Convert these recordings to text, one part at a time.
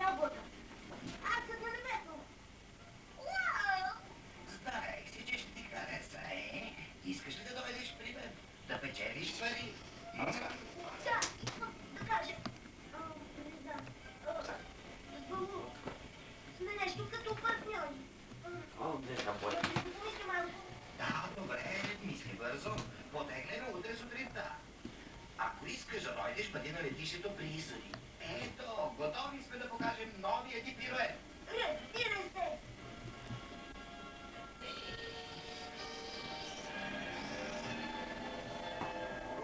работа. Аз съм на небето. Знаех си, че ще ти хареса, е? Искаш ли да доведеш при мен? Да печелиш пари? Да, искам да кажа. Ако искаш да дойдеш, бъди на летището при Изори. Ето, готови сме да покажем новия ти пирует. Разбира се.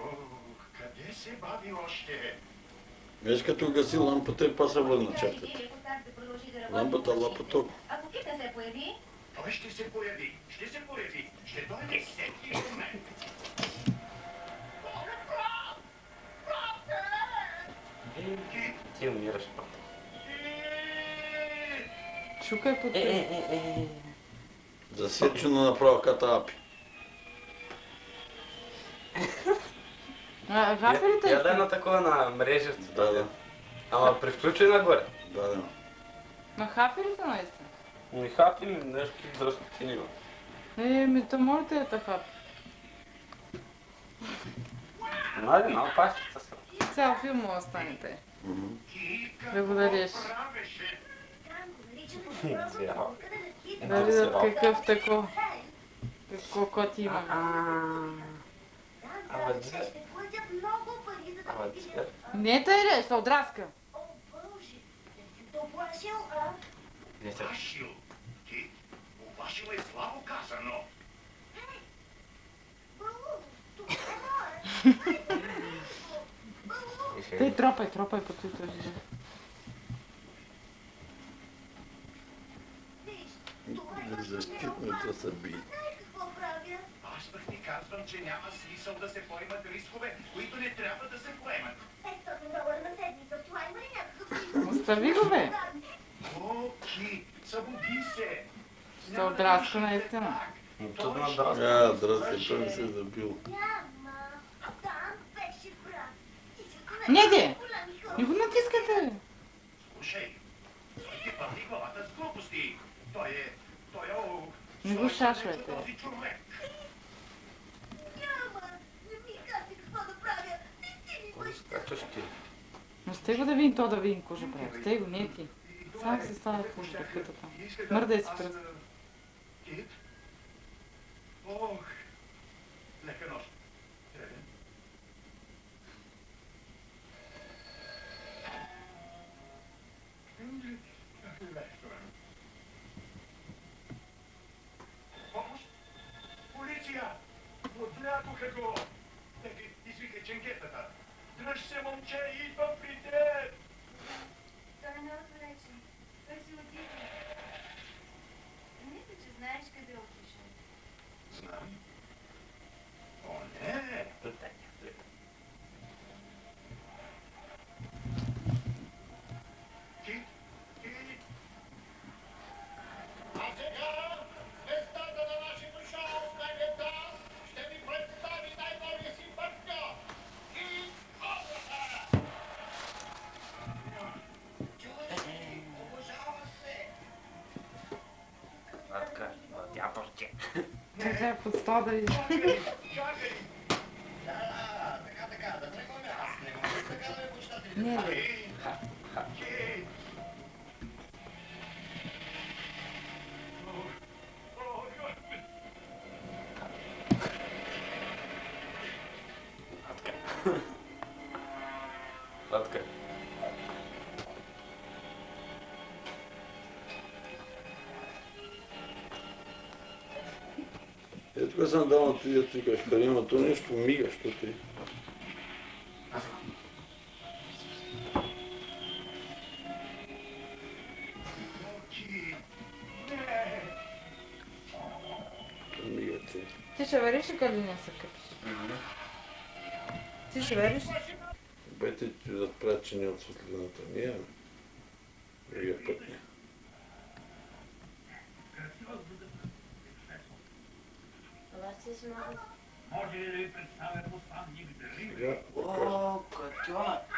Ох, къде се бави още? Виж като гаси лампата и после върна чаката. Лампата лапото. Ако Кит не се появи, Той ще се появи, ще се появи, ще дойде всеки момент. Ти умираш пак. Шукай по Е, е, е, е. Засечено направо като апи. А, гаферите Я дай ли? на такова на мрежевто. Да, да. Ама превключи нагоре. Да, да. На хаферите наистина. Ми хапи ми нещо дръжки има. Е, ми то моите да те хапи. Нали, на пащата са. Цял филм останете. Къде да. Да видят какъв тако. Какво кот има. Дзе. видят. Не тъй реш, ще отраска. О, Боже, да си то плашил, а? Не. Ти, обашил е слабо казано. Балу, това е. Балу, Тъй тропай, тропай по този този. виж, това е Защитното са би. Знаеш какво правя? Аз пък ти казвам, че няма смисъл да се поемат рискове, които не трябва да се поемат. 500 долара на седмица, това има ли някакъв смисъл? Остави го, бе. О, Ки, събуди се. Ще отраска наистина. Но тут на дръжка. А, здрасти, той се е забил. Няма. Там беше брат. Ти си от Не, де. Не го натискате. Слушай, ти първи главата с глупости. Той е... Той е... Не го е шашвайте. този. Няма. Не ми казвай какво да правя. Ти си ми баща. Скачаш ти. Но сте го да видим то да видим какво ще прави. Сте го, не ти. Само се стават в дъхата там. Мърдай си пред. Кит? Ох, лека нощ. Отвлякоха го! Нека извика ченгетата. Дръж се, момче, идвам при теб! той е неотвлечен. Той си отиде. Мисля, че знаеш къде е отишъл. Знам. Чакай, под стола да видиш. Чакай, чакай! Да, Ето кога съм дал ти да викаш пари, ама то нещо мига, що ти. Мига ти. Ти ще вериш ли къде не се къпиш? Ти ще вериш? Бете ти да правят, че не от светлината. Ние, другия път не. Може ли да ви представя посланник Дрим? Сега, О, котенок.